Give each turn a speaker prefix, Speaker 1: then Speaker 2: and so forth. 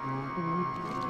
Speaker 1: Mm-hmm.